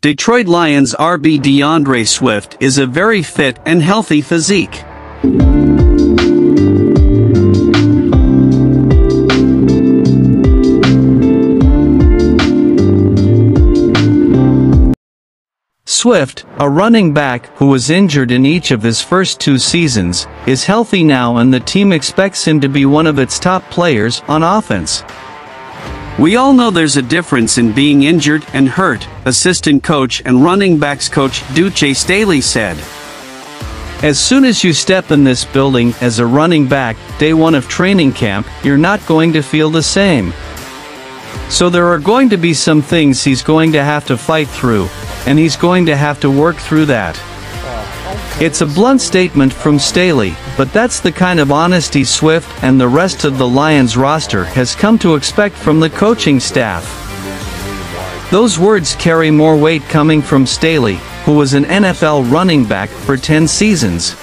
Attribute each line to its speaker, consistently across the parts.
Speaker 1: Detroit Lions RB D'Andre Swift is a very fit and healthy physique. Swift, a running back who was injured in each of his first two seasons, is healthy now and the team expects him to be one of its top players on offense. We all know there's a difference in being injured and hurt, assistant coach and running backs coach Duce Staley said. As soon as you step in this building as a running back, day one of training camp, you're not going to feel the same. So there are going to be some things he's going to have to fight through, and he's going to have to work through that. It's a blunt statement from Staley, but that's the kind of honesty Swift and the rest of the Lions roster has come to expect from the coaching staff. Those words carry more weight coming from Staley, who was an NFL running back for 10 seasons.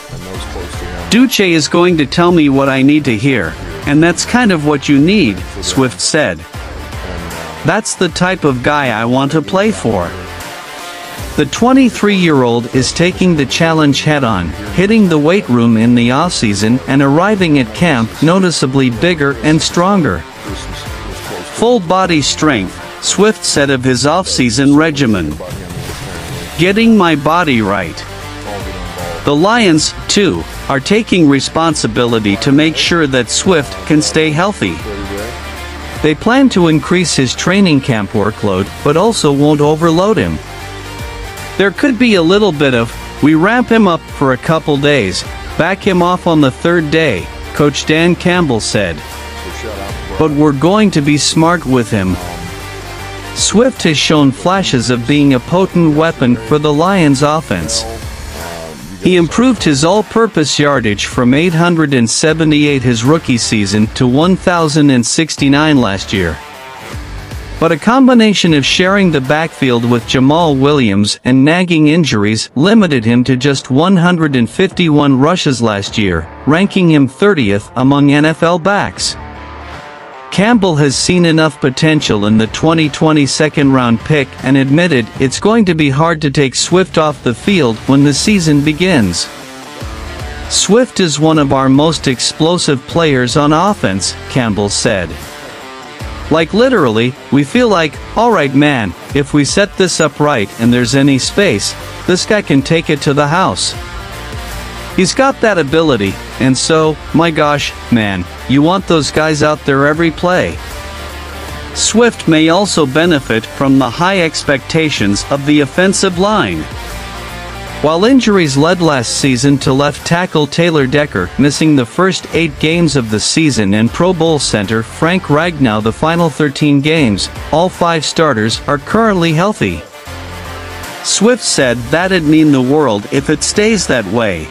Speaker 1: Duce is going to tell me what I need to hear, and that's kind of what you need, Swift said. That's the type of guy I want to play for. The 23-year-old is taking the challenge head-on, hitting the weight room in the off-season and arriving at camp noticeably bigger and stronger. Full body strength, Swift said of his off-season regimen. Getting my body right. The Lions, too, are taking responsibility to make sure that Swift can stay healthy. They plan to increase his training camp workload but also won't overload him. There could be a little bit of, we ramp him up for a couple days, back him off on the third day, Coach Dan Campbell said. But we're going to be smart with him. Swift has shown flashes of being a potent weapon for the Lions offense. He improved his all-purpose yardage from 878 his rookie season to 1,069 last year. But a combination of sharing the backfield with Jamaal Williams and nagging injuries limited him to just 151 rushes last year, ranking him 30th among NFL backs. Campbell has seen enough potential in the 2020 second round pick and admitted it's going to be hard to take Swift off the field when the season begins. Swift is one of our most explosive players on offense, Campbell said. Like literally, we feel like, alright man, if we set this up right and there's any space, this guy can take it to the house. He's got that ability, and so, my gosh, man, you want those guys out there every play. Swift may also benefit from the high expectations of the offensive line. While injuries led last season to left tackle Taylor Decker missing the first eight games of the season and Pro Bowl center Frank Ragnow the final 13 games, all five starters are currently healthy. Swift said that'd mean the world if it stays that way.